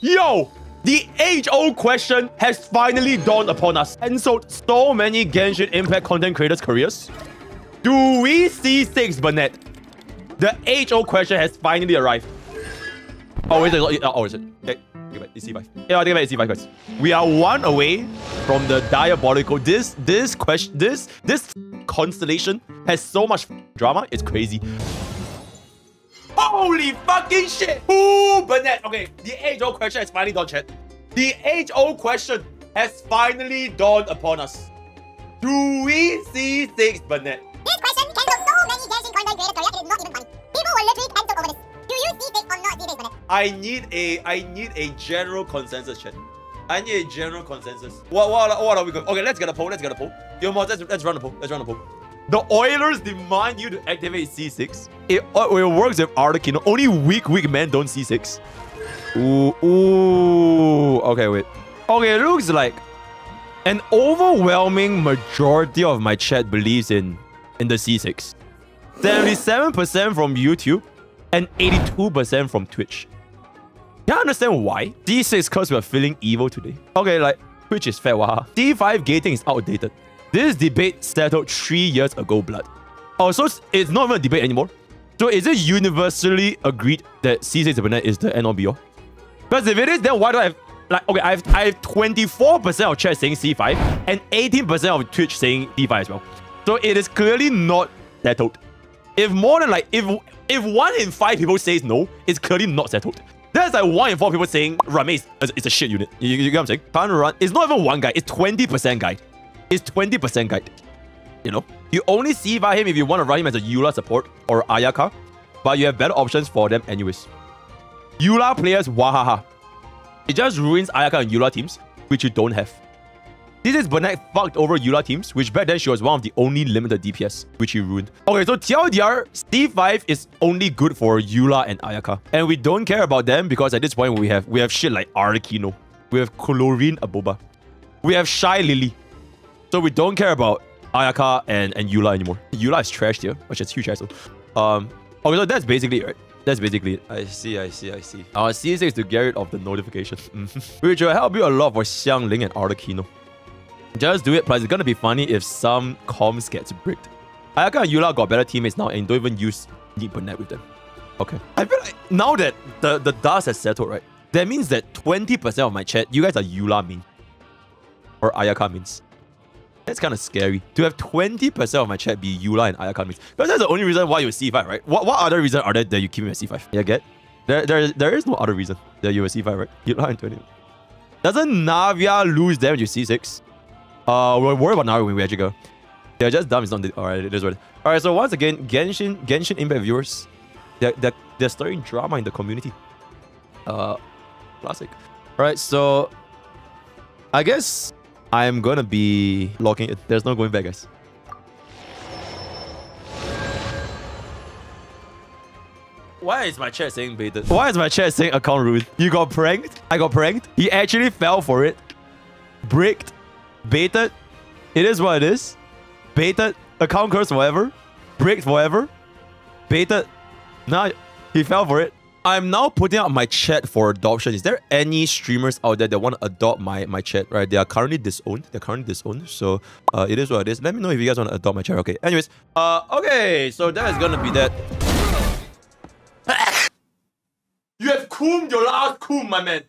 Yo! The age-old question has finally dawned upon us. And so, many Genshin Impact content creators' careers. Do we see 6 Bennett? The age-old question has finally arrived. Oh, is it? Oh, is it? Okay. It's C5. Yeah, I think it's C5 guys. We are one away from the diabolical. This, this question, this, this constellation has so much drama. It's crazy. Holy fucking shit! Who Bennett? Okay, the age-old question has finally dawned, chat. The age-old question has finally dawned upon us. Do we see 6 Bennett? This question cancelled so many Genshin content creator career, it is not even funny. People were literally cancelled over this. Do you see this or not see this, Bennett? I need a I need a general consensus, chat. I need a general consensus. What what what are we going? Okay, let's get a poll. Let's get a poll. Yo, Mo, let's let's run a poll. Let's run a poll. The Oilers demand you to activate C6. It, uh, it works with Articuno. Only weak, weak men don't C6. Ooh, ooh. Okay, wait. Okay, it looks like an overwhelming majority of my chat believes in in the C6. 77% from YouTube and 82% from Twitch. Can I understand why? D6 because we're feeling evil today. Okay, like, Twitch is fair, waha. D5 gating is outdated. This debate settled three years ago, blood. Oh, so it's not even a debate anymore. So is it universally agreed that C6 Bennett is the all? Because if it is, then why do I have like okay, I have I have 24% of chat saying C5 and 18% of Twitch saying D5 as well. So it is clearly not settled. If more than like if if one in five people says no, it's clearly not settled. That's like one in four people saying Rame is, is a shit unit. You, you, get what I'm saying? Can't run. It's not even one guy. It's 20% guide. It's 20% guide. You know? You only see by him if you want to run him as a Eula support or Ayaka. But you have better options for them anyways. Eula players, wahaha. It just ruins Ayaka and Eula teams, which you don't have. This is Bennett fucked over Eula teams, which back then she was one of the only limited DPS, which he ruined. Okay, so TLDR, C5 is only good for Eula and Ayaka. And we don't care about them because at this point we have we have shit like Arlecchino. We have Clorinde Aboba. We have Shy Lily. So we don't care about Ayaka and, and Eula anymore. Eula is trashed here, which is huge hassle. Um, okay, so that's basically it, right? That's basically it. I see, I see, I see. Our C6 is to get rid of the notification. which will help you a lot for Xiangling and Arlecchino. Just do it, plus it's gonna be funny if some comms gets bricked. Ayaka and Eula got better teammates now and don't even use Neat Bennett with them. Okay. I feel like now that the, the dust has settled, right? That means that 20% of my chat, you guys are Eula mean. Or Ayaka means. That's kind of scary. To have 20% of my chat be Eula and Ayaka means. Because that's the only reason why you're C5, right? What, what other reason are there that you keep me at C5? Yeah, get? There, there, there is no other reason that you're a C5, right? Eula and 20. Doesn't Navia lose damage to C6? Uh, we're worried about Naru when we actually go. They're just dumb. It's not. Alright, it is what. Alright, so once again, Genshin Genshin Impact viewers, they're, they're, they're stirring drama in the community. Uh, classic. Alright, so I guess I'm gonna be locking it. There's no going back, guys. Why is my chat saying baited? Why is my chat saying account rude? You got pranked? I got pranked? He actually fell for it. Bricked baited. It is what it is. Baited. Account curse forever. Bricked forever. Baited. Now he fell for it. I'm now putting out my chat for adoption. Is there any streamers out there that want to adopt my, my chat? Right, they are currently disowned. They're currently disowned. So uh, it is what it is. Let me know if you guys want to adopt my chat. Okay. Anyways, uh, okay. So that is gonna be that. you have coomed your last coom, my man.